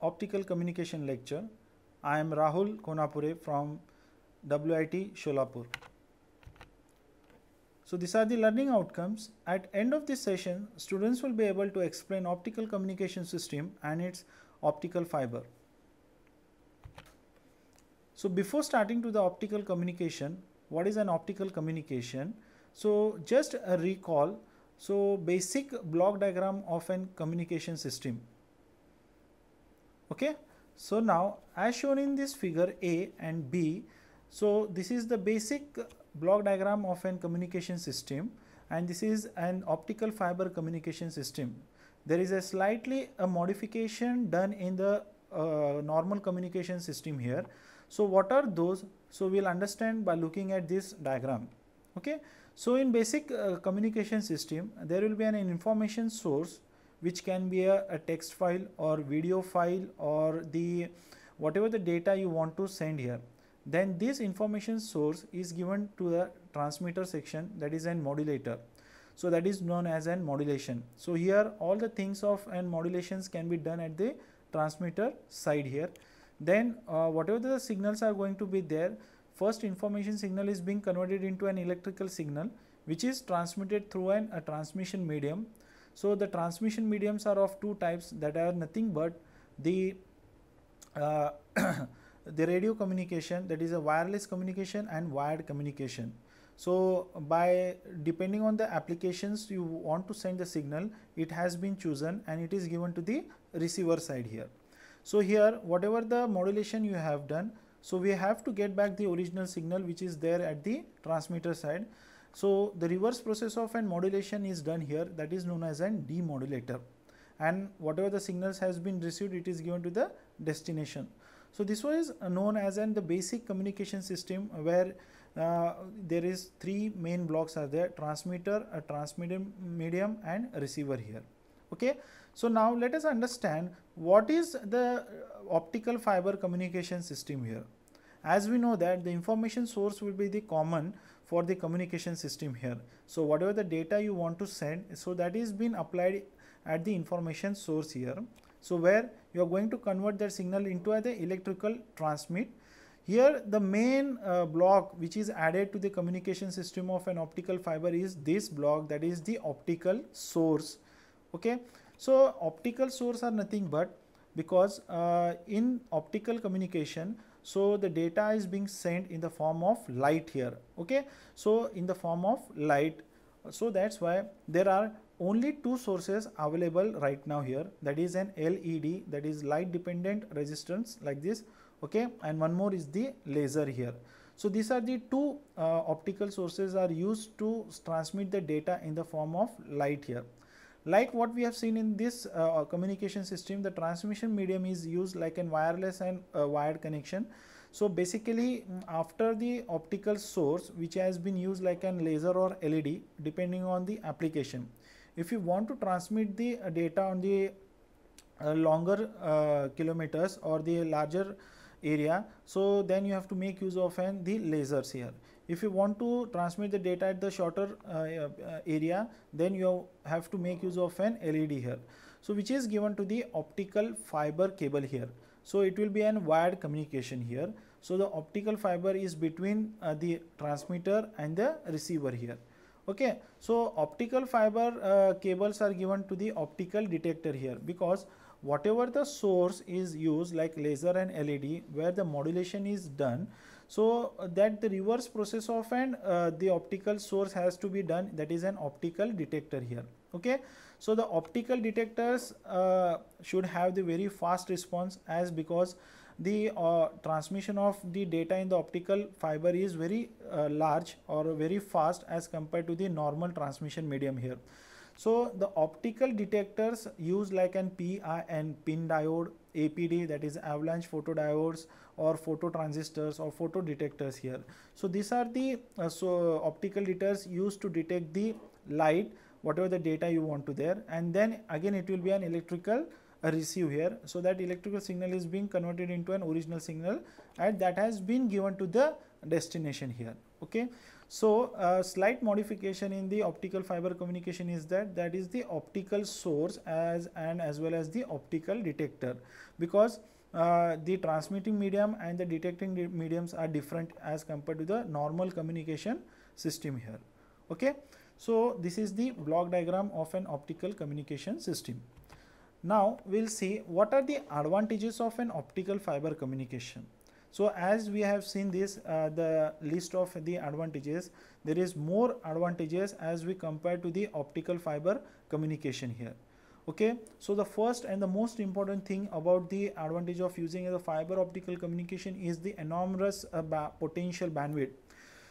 optical communication lecture. I am Rahul Konapure from WIT Sholapur. So these are the learning outcomes. At end of this session, students will be able to explain optical communication system and its optical fiber. So before starting to the optical communication, what is an optical communication? So just a recall, so basic block diagram of an communication system. Okay. So now as shown in this figure A and B, so this is the basic block diagram of an communication system and this is an optical fiber communication system. There is a slightly a modification done in the uh, normal communication system here. So what are those? So we'll understand by looking at this diagram. Okay. So in basic uh, communication system, there will be an information source which can be a, a, text file or video file or the whatever the data you want to send here. Then this information source is given to the transmitter section that is an modulator. So that is known as an modulation. So here all the things of and modulations can be done at the transmitter side here. Then uh, whatever the signals are going to be there, first information signal is being converted into an electrical signal which is transmitted through an, a transmission medium. So the transmission mediums are of two types that are nothing but the uh, the radio communication that is a wireless communication and wired communication. So by depending on the applications you want to send the signal, it has been chosen and it is given to the receiver side here. So here whatever the modulation you have done, so we have to get back the original signal which is there at the transmitter side. So the reverse process of an modulation is done here that is known as an demodulator and whatever the signals has been received it is given to the destination. So this was known as an the basic communication system where uh, there is three main blocks are there transmitter, a transmitter medium and receiver here. Okay. So now let us understand what is the optical fiber communication system here. As we know that the information source will be the common for the communication system here. So whatever the data you want to send, so that is been applied at the information source here. So where you are going to convert that signal into the electrical transmit. Here the main uh, block which is added to the communication system of an optical fiber is this block that is the optical source. Okay. So optical source are nothing but because uh, in optical communication so the data is being sent in the form of light here okay so in the form of light so that's why there are only two sources available right now here that is an LED that is light dependent resistance like this okay and one more is the laser here. So these are the two uh, optical sources are used to transmit the data in the form of light here. Like what we have seen in this uh, communication system the transmission medium is used like an wireless and uh, wired connection. So basically mm, after the optical source which has been used like an laser or LED depending on the application if you want to transmit the uh, data on the uh, longer uh, kilometers or the larger area so then you have to make use of the lasers here if you want to transmit the data at the shorter uh, uh, area then you have to make use of an led here. So which is given to the optical fiber cable here. So it will be an wired communication here. So the optical fiber is between uh, the transmitter and the receiver here. Okay. So optical fiber uh, cables are given to the optical detector here because whatever the source is used like laser and led where the modulation is done so that the reverse process of an uh, the optical source has to be done that is an optical detector here okay so the optical detectors uh, should have the very fast response as because the uh, transmission of the data in the optical fiber is very uh, large or very fast as compared to the normal transmission medium here. So the optical detectors use like an PIN pin diode, APD that is avalanche photodiodes or photo transistors or photo detectors here. So these are the uh, so optical detectors used to detect the light whatever the data you want to there. And then again it will be an electrical a receive here. So that electrical signal is being converted into an original signal and that has been given to the destination here. Okay So a slight modification in the optical fiber communication is that that is the optical source as and as well as the optical detector because uh, the transmitting medium and the detecting mediums are different as compared to the normal communication system here. Okay. So this is the block diagram of an optical communication system. Now we'll see what are the advantages of an optical fiber communication. So as we have seen this uh, the list of the advantages there is more advantages as we compare to the optical fiber communication here. Okay, so the first and the most important thing about the advantage of using the fiber optical communication is the enormous uh, ba potential bandwidth.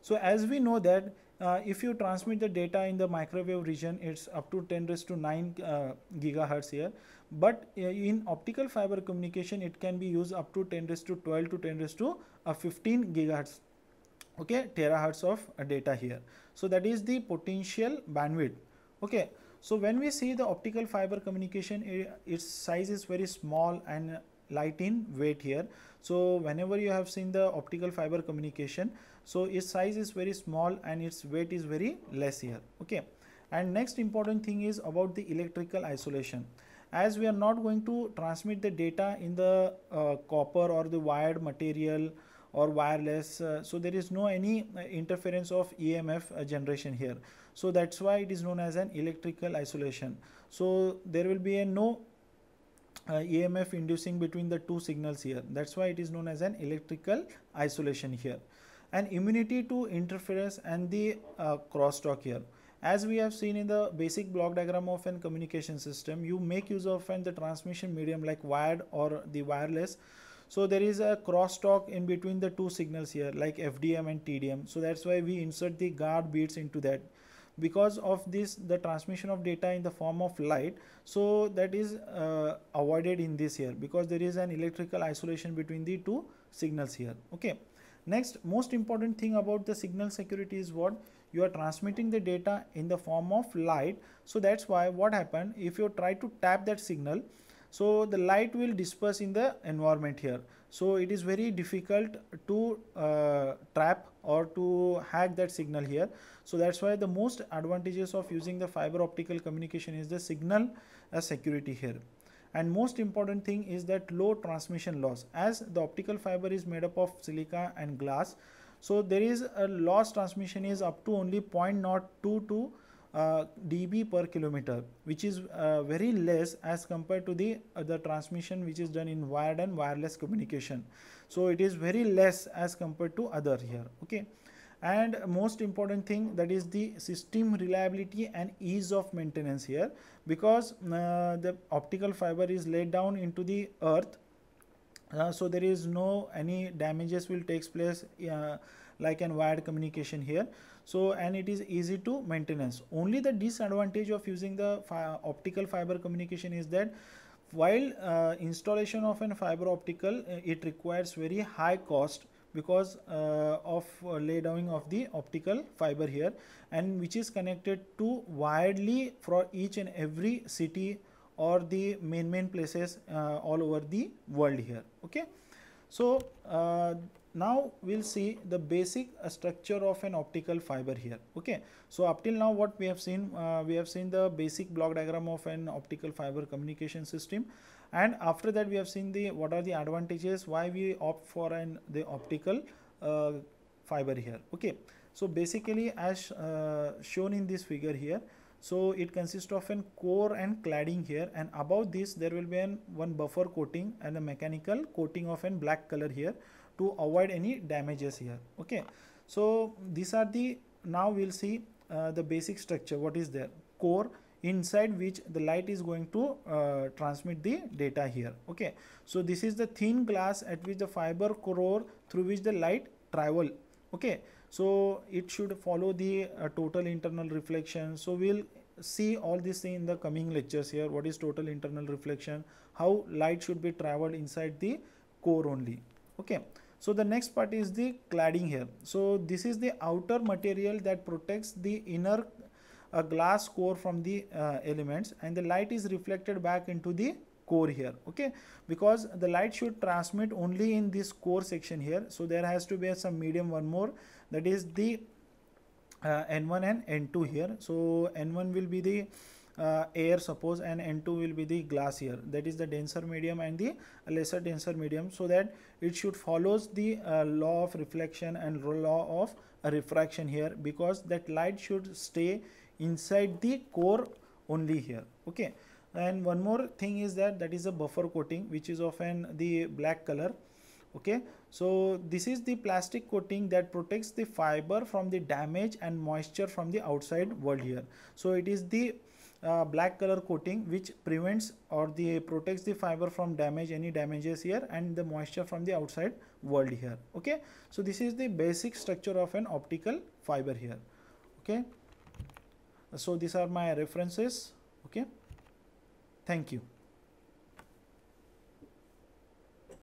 So as we know that uh, if you transmit the data in the microwave region it's up to 10 raised to 9 uh, gigahertz here. But uh, in optical fiber communication it can be used up to 10 raised to 12 to 10 raised to uh, 15 gigahertz okay terahertz of uh, data here. So that is the potential bandwidth okay. So when we see the optical fiber communication it, its size is very small and light in weight here so whenever you have seen the optical fiber communication so its size is very small and its weight is very less here okay? And next important thing is about the electrical isolation. As we are not going to transmit the data in the uh, copper or the wired material or wireless uh, so there is no any uh, interference of EMF uh, generation here. So that's why it is known as an electrical isolation. So there will be a no uh, EMF inducing between the two signals here that's why it is known as an electrical isolation here and immunity to interference and the uh, crosstalk here as we have seen in the basic block diagram of an communication system, you make use of an the transmission medium like wired or the wireless. So there is a crosstalk in between the two signals here like FDM and TDM. So that's why we insert the guard beads into that. Because of this, the transmission of data in the form of light, so that is uh, avoided in this here because there is an electrical isolation between the two signals here. Okay. Next, most important thing about the signal security is what? you are transmitting the data in the form of light so that's why what happened if you try to tap that signal so the light will disperse in the environment here so it is very difficult to uh, trap or to hack that signal here. So that's why the most advantages of using the fiber optical communication is the signal uh, security here. And most important thing is that low transmission loss. As the optical fiber is made up of silica and glass so there is a loss transmission is up to only 0.02 uh, dB per kilometer, which is uh, very less as compared to the the transmission which is done in wired and wireless communication. So it is very less as compared to other here. Okay. And most important thing that is the system reliability and ease of maintenance here because uh, the optical fiber is laid down into the earth uh, so there is no any damages will takes place uh, like an wired communication here. So and it is easy to maintenance. Only the disadvantage of using the fi optical fiber communication is that while uh, installation of an fiber optical uh, it requires very high cost because uh, of uh, laydown of the optical fiber here and which is connected to widely for each and every city or the main main places uh, all over the world here. Okay? So uh, now we'll see the basic uh, structure of an optical fiber here. Okay? So up till now what we have seen uh, we have seen the basic block diagram of an optical fiber communication system. And after that we have seen the what are the advantages why we opt for an the optical uh, fiber here. Okay? So basically as uh, shown in this figure here so it consists of an core and cladding here. And above this there will be an one buffer coating and a mechanical coating of an black color here to avoid any damages here. Okay. So these are the now we'll see uh, the basic structure. What is there? Core inside which the light is going to uh, transmit the data here. Okay. So this is the thin glass at which the fiber core through which the light travel. Okay so it should follow the uh, total internal reflection. So we'll see all this in the coming lectures here. What is total internal reflection? How light should be traveled inside the core only. Okay. So the next part is the cladding here. So this is the outer material that protects the inner uh, glass core from the uh, elements and the light is reflected back into the core here okay? Because the light should transmit only in this core section here. So there has to be some medium one more that is the uh, n1 and n2 here. So n1 will be the uh, air suppose and n2 will be the glass here. That is the denser medium and the lesser denser medium so that it should follows the uh, law of reflection and law of refraction here because that light should stay inside the core only here okay and one more thing is that that is a buffer coating which is often the black color okay? So this is the plastic coating that protects the fiber from the damage and moisture from the outside world here. So it is the uh, black color coating which prevents or the protects the fiber from damage any damages here and the moisture from the outside world here okay? So this is the basic structure of an optical fiber here okay? So these are my references okay thank you